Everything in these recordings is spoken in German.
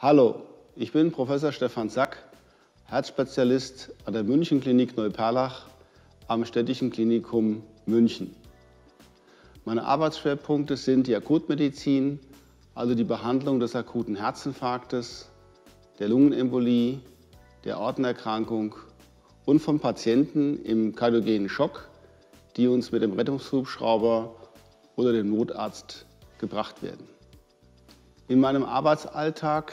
Hallo, ich bin Professor Stefan Sack, Herzspezialist an der Münchenklinik Neuperlach am Städtischen Klinikum München. Meine Arbeitsschwerpunkte sind die Akutmedizin, also die Behandlung des akuten Herzinfarktes, der Lungenembolie, der Ortenerkrankung und von Patienten im kardiogenen Schock, die uns mit dem Rettungshubschrauber oder dem Notarzt gebracht werden. In meinem Arbeitsalltag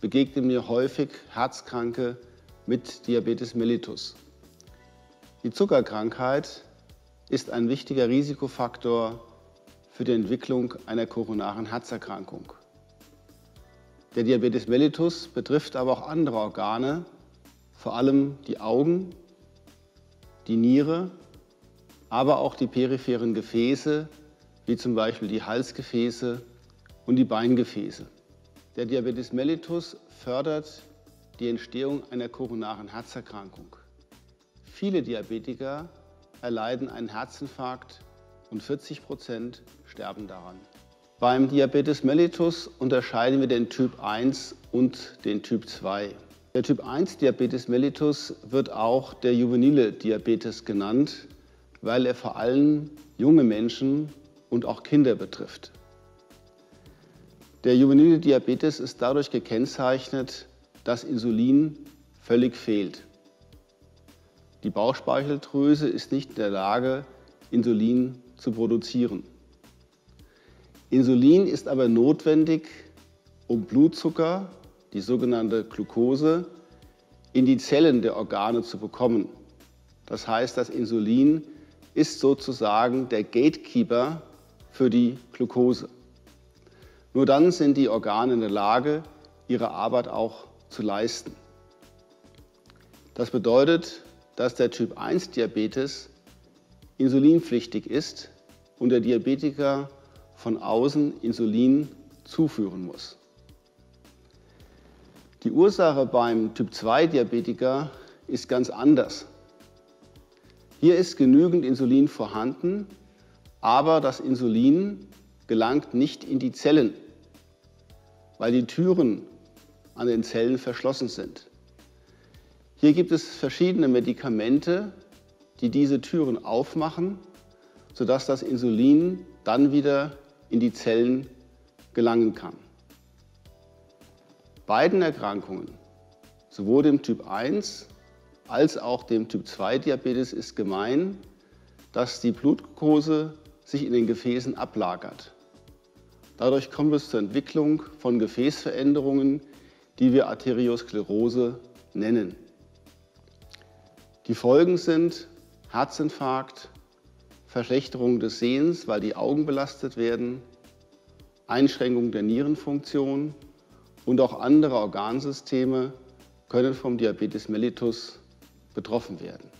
begegnen mir häufig Herzkranke mit Diabetes mellitus. Die Zuckerkrankheit ist ein wichtiger Risikofaktor für die Entwicklung einer koronaren Herzerkrankung. Der Diabetes mellitus betrifft aber auch andere Organe, vor allem die Augen, die Niere, aber auch die peripheren Gefäße, wie zum Beispiel die Halsgefäße und die Beingefäße. Der Diabetes mellitus fördert die Entstehung einer koronaren Herzerkrankung. Viele Diabetiker erleiden einen Herzinfarkt und 40 Prozent sterben daran. Beim Diabetes mellitus unterscheiden wir den Typ 1 und den Typ 2. Der Typ 1 Diabetes mellitus wird auch der juvenile Diabetes genannt, weil er vor allem junge Menschen und auch Kinder betrifft. Der juvenile Diabetes ist dadurch gekennzeichnet, dass Insulin völlig fehlt. Die Bauchspeicheldrüse ist nicht in der Lage, Insulin zu produzieren. Insulin ist aber notwendig, um Blutzucker, die sogenannte Glucose, in die Zellen der Organe zu bekommen. Das heißt, das Insulin ist sozusagen der Gatekeeper für die Glucose. Nur dann sind die Organe in der Lage, ihre Arbeit auch zu leisten. Das bedeutet, dass der Typ 1 Diabetes insulinpflichtig ist und der Diabetiker von außen Insulin zuführen muss. Die Ursache beim Typ 2 Diabetiker ist ganz anders. Hier ist genügend Insulin vorhanden, aber das Insulin gelangt nicht in die Zellen, weil die Türen an den Zellen verschlossen sind. Hier gibt es verschiedene Medikamente, die diese Türen aufmachen, sodass das Insulin dann wieder in die Zellen gelangen kann. Beiden Erkrankungen, sowohl dem Typ 1 als auch dem Typ 2 Diabetes, ist gemein, dass die Blutglucose sich in den Gefäßen ablagert. Dadurch kommt es zur Entwicklung von Gefäßveränderungen, die wir Arteriosklerose nennen. Die Folgen sind Herzinfarkt, Verschlechterung des Sehens, weil die Augen belastet werden, Einschränkung der Nierenfunktion und auch andere Organsysteme können vom Diabetes mellitus betroffen werden.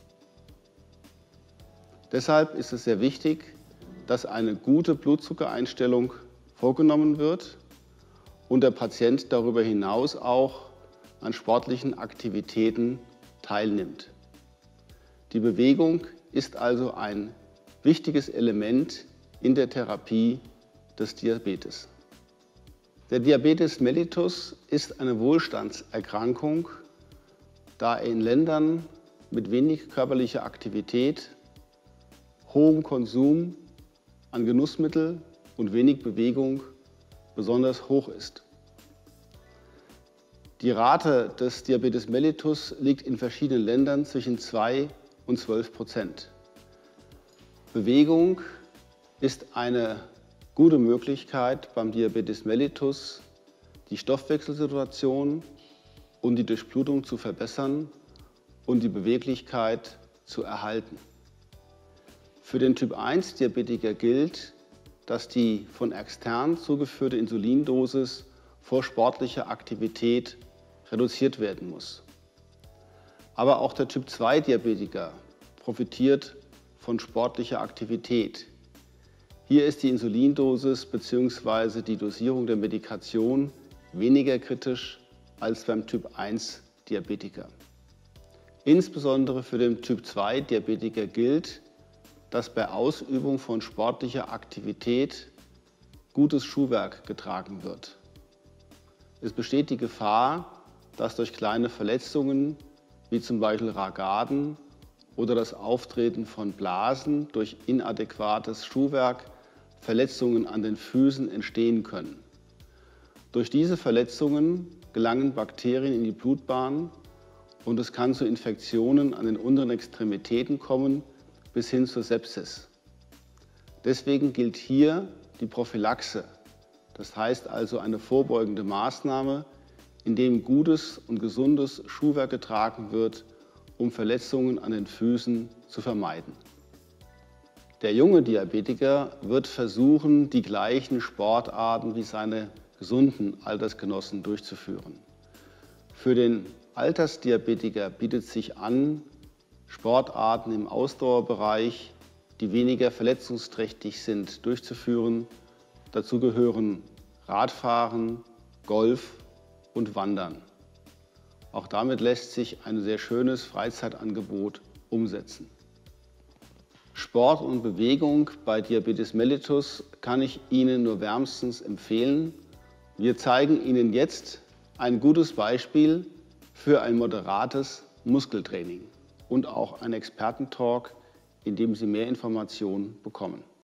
Deshalb ist es sehr wichtig, dass eine gute Blutzuckereinstellung vorgenommen wird und der Patient darüber hinaus auch an sportlichen Aktivitäten teilnimmt. Die Bewegung ist also ein wichtiges Element in der Therapie des Diabetes. Der Diabetes mellitus ist eine Wohlstandserkrankung, da er in Ländern mit wenig körperlicher Aktivität, hohem Konsum an Genussmitteln und wenig Bewegung besonders hoch ist. Die Rate des Diabetes mellitus liegt in verschiedenen Ländern zwischen 2 und 12 Prozent. Bewegung ist eine gute Möglichkeit beim Diabetes mellitus, die Stoffwechselsituation und die Durchblutung zu verbessern und die Beweglichkeit zu erhalten. Für den Typ 1 Diabetiker gilt, dass die von extern zugeführte Insulindosis vor sportlicher Aktivität reduziert werden muss. Aber auch der Typ 2 Diabetiker profitiert von sportlicher Aktivität. Hier ist die Insulindosis bzw. die Dosierung der Medikation weniger kritisch als beim Typ 1 Diabetiker. Insbesondere für den Typ 2 Diabetiker gilt, dass bei Ausübung von sportlicher Aktivität gutes Schuhwerk getragen wird. Es besteht die Gefahr, dass durch kleine Verletzungen, wie zum Beispiel Ragaden oder das Auftreten von Blasen durch inadäquates Schuhwerk, Verletzungen an den Füßen entstehen können. Durch diese Verletzungen gelangen Bakterien in die Blutbahn und es kann zu Infektionen an den unteren Extremitäten kommen bis hin zur Sepsis. Deswegen gilt hier die Prophylaxe, das heißt also eine vorbeugende Maßnahme, indem gutes und gesundes Schuhwerk getragen wird, um Verletzungen an den Füßen zu vermeiden. Der junge Diabetiker wird versuchen, die gleichen Sportarten wie seine gesunden Altersgenossen durchzuführen. Für den Altersdiabetiker bietet sich an, Sportarten im Ausdauerbereich, die weniger verletzungsträchtig sind, durchzuführen. Dazu gehören Radfahren, Golf und Wandern. Auch damit lässt sich ein sehr schönes Freizeitangebot umsetzen. Sport und Bewegung bei Diabetes mellitus kann ich Ihnen nur wärmstens empfehlen. Wir zeigen Ihnen jetzt ein gutes Beispiel für ein moderates Muskeltraining und auch ein Expertentalk, in dem Sie mehr Informationen bekommen.